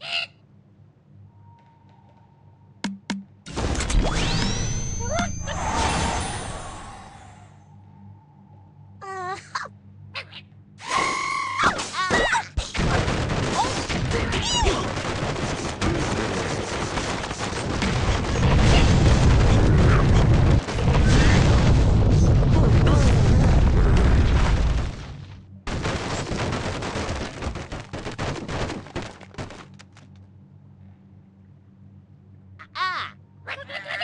Ha ha ha! Look at that!